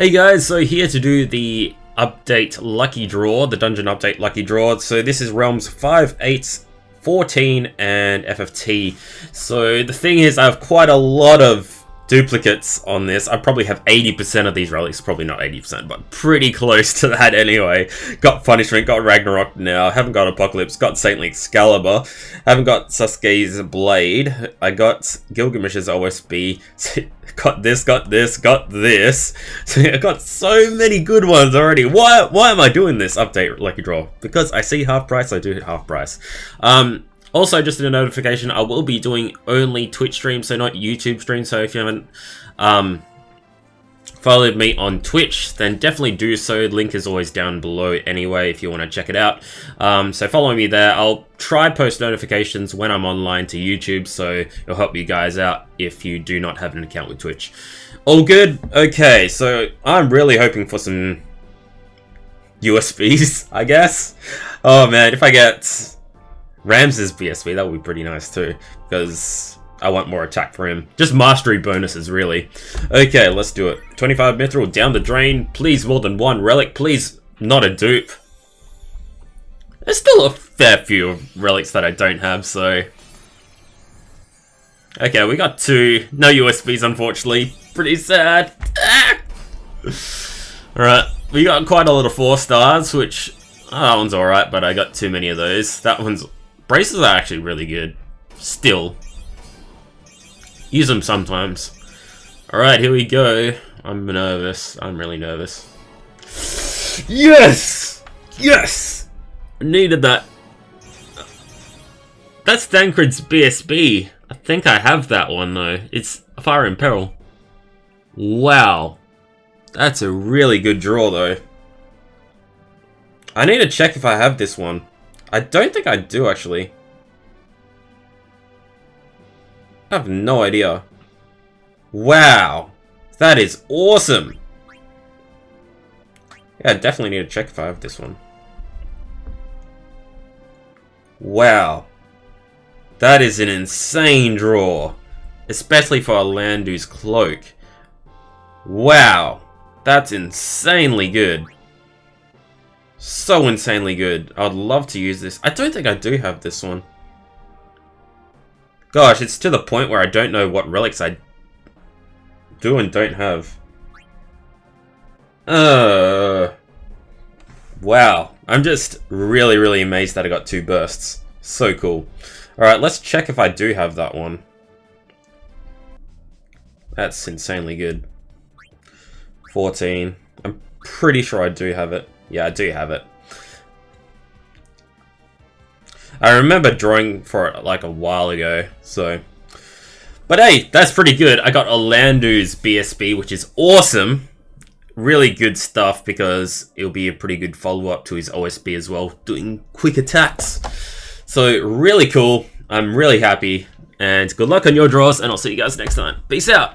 Hey guys, so here to do the update lucky draw, the dungeon update lucky draw. So this is realms 5, 8, 14 and FFT. So the thing is I have quite a lot of duplicates on this. I probably have 80% of these relics, probably not 80%, but pretty close to that anyway. Got Punishment, got Ragnarok now, haven't got Apocalypse, got Saintly Excalibur, haven't got Sasuke's Blade, I got Gilgamesh's OSB, got this, got this, got this. I got so many good ones already. Why why am I doing this update Lucky Draw? Because I see half price, I do half price. Um, also, just in a notification, I will be doing only Twitch streams, so not YouTube streams. So if you haven't um, followed me on Twitch, then definitely do so. Link is always down below anyway if you want to check it out. Um, so follow me there. I'll try post notifications when I'm online to YouTube, so it'll help you guys out if you do not have an account with Twitch. All good? Okay, so I'm really hoping for some USBs, I guess. Oh man, if I get Ramza's BSB, that would be pretty nice too, because I want more attack for him. Just mastery bonuses, really. Okay, let's do it. 25 Mithril down the drain. Please more than one relic. Please not a dupe. There's still a fair few relics that I don't have, so... Okay, we got two. No USBs, unfortunately. Pretty sad. Ah! Alright, we got quite a lot of 4 stars, which... Oh, that one's alright, but I got too many of those. That one's Braces are actually really good. Still. Use them sometimes. Alright, here we go. I'm nervous. I'm really nervous. Yes! Yes! Needed that. That's Thancred's BSB. I think I have that one though. It's Fire in Peril. Wow. That's a really good draw though. I need to check if I have this one. I don't think I do, actually. I have no idea. Wow. That is awesome. Yeah, I definitely need to check if I have this one. Wow. That is an insane draw. Especially for a Landu's Cloak. Wow. That's insanely good. So insanely good. I'd love to use this. I don't think I do have this one. Gosh, it's to the point where I don't know what relics I do and don't have. Uh, wow. I'm just really, really amazed that I got two bursts. So cool. Alright, let's check if I do have that one. That's insanely good. 14. I'm pretty sure I do have it. Yeah, I do have it. I remember drawing for it like a while ago, so... But hey, that's pretty good. I got Orlando's BSB, which is awesome. Really good stuff because it'll be a pretty good follow-up to his OSB as well, doing quick attacks. So really cool. I'm really happy. And good luck on your draws, and I'll see you guys next time. Peace out!